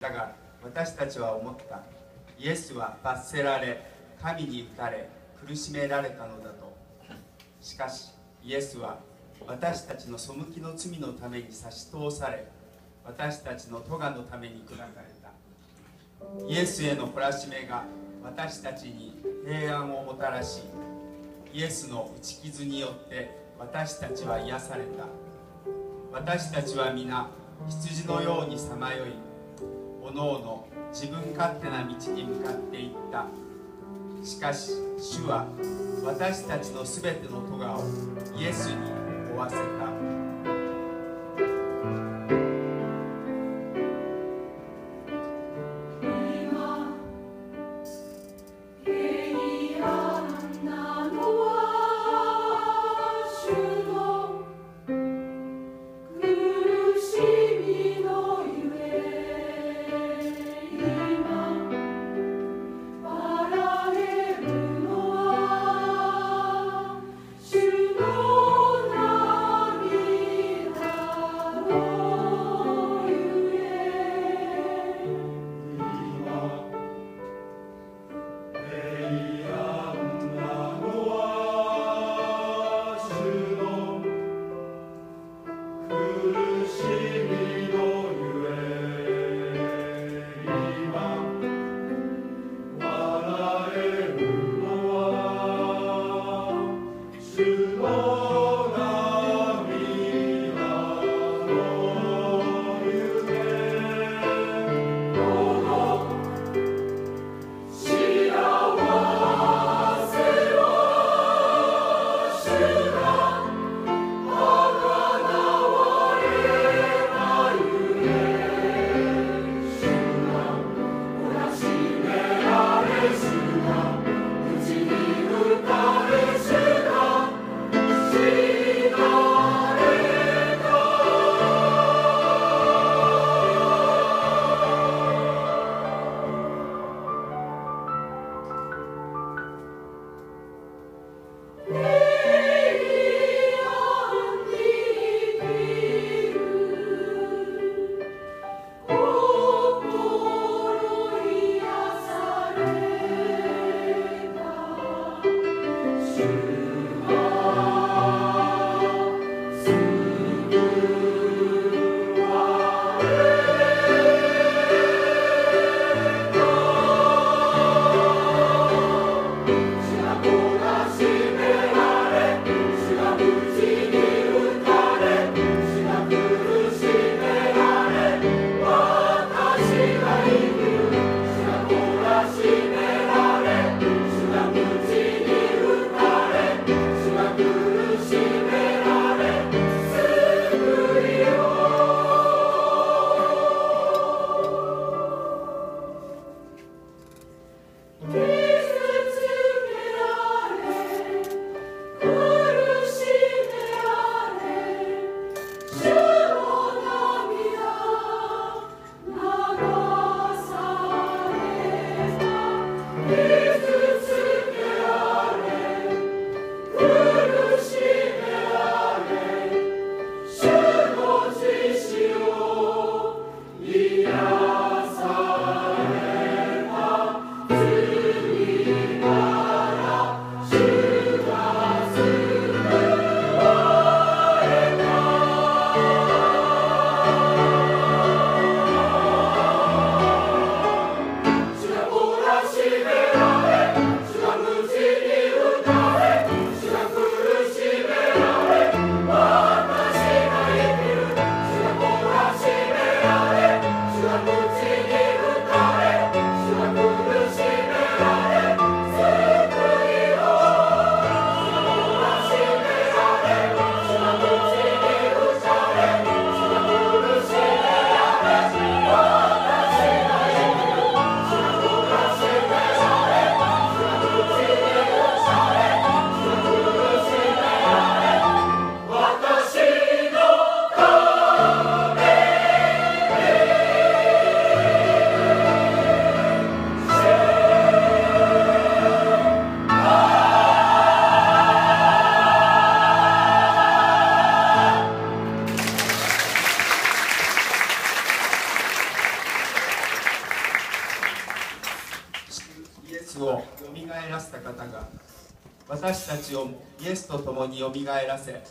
だが私たちは思ったイエスは罰せられ神に打たれ苦しめられたのだと。しかしイエスは私たちの背きの罪のために差し通され私たちの咎のために砕かれた。イエスへの懲らしめが私たちに平安をもたらしイエスの打ち傷によって私たちは癒された。私たちは皆羊のようにさまよい。おのおの自分勝手な道に向かっていった。しかし主は私たちのすべての咎をイエスに負わせた。をよみがえらせた方が私たちをイエスと共によみがえらせ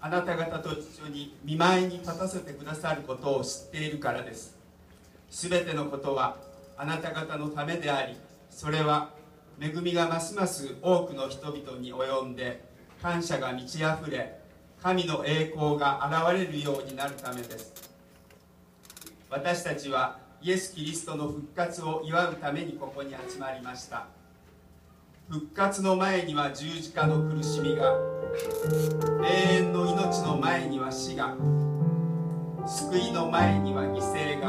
あなた方と一緒に見舞いに立たせてくださることを知っているからです。すべてのことはあなた方のためでありそれは恵みがますます多くの人々に及んで感謝が満ち溢れ神の栄光が現れるようになるためです。私たちはイエス・キリストの復活を祝うためにここに集まりました。復活の前には十字架の苦しみが永遠の命の前には死が救いの前には犠牲が